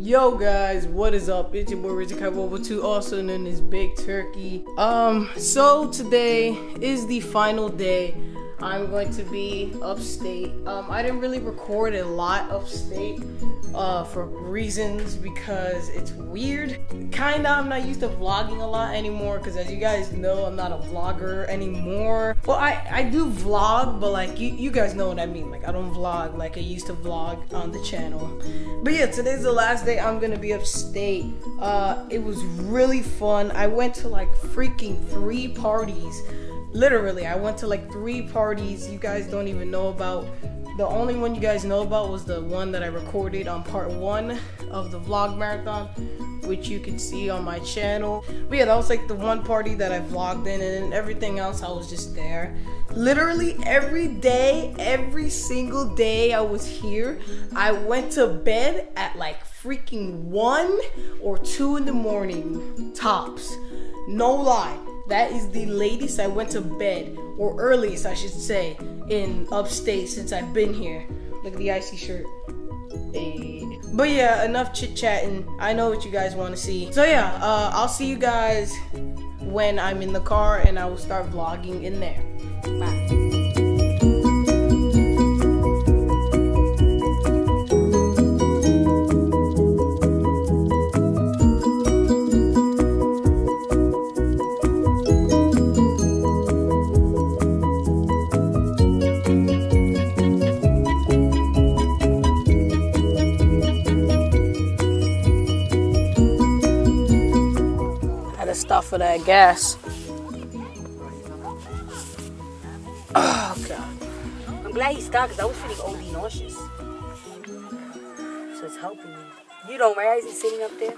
Yo guys, what is up? It's your boy Richard Kaiwobo 2, also known as Big Turkey. Um, so today is the final day I'm going to be upstate. Um, I didn't really record a lot upstate uh, for reasons because it's weird. Kinda, I'm not used to vlogging a lot anymore because as you guys know, I'm not a vlogger anymore. Well, I, I do vlog, but like you, you guys know what I mean. Like I don't vlog like I used to vlog on the channel. But yeah, today's the last day I'm gonna be upstate. Uh, it was really fun. I went to like freaking three parties literally i went to like three parties you guys don't even know about. The only one you guys know about was the one that i recorded on part one of the vlog marathon which you can see on my channel. But yeah that was like the one party that i vlogged in and everything else i was just there. Literally every day every single day i was here i went to bed at like freaking one or two in the morning tops. No lie that is the latest I went to bed, or earliest I should say, in upstate since I've been here. Look at the icy shirt. Hey. But yeah, enough chit chatting. I know what you guys want to see. So yeah, uh, I'll see you guys when I'm in the car and I will start vlogging in there. Bye. Stop for that gas. Oh god. I'm glad he stopped because I was feeling OD nauseous. So it's helping me. You don't realize he's sitting up there?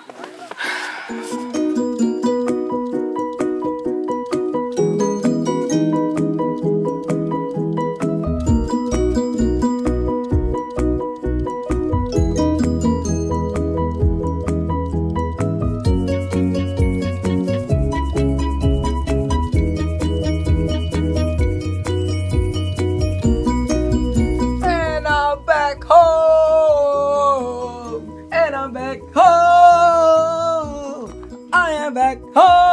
Back home. I am back home.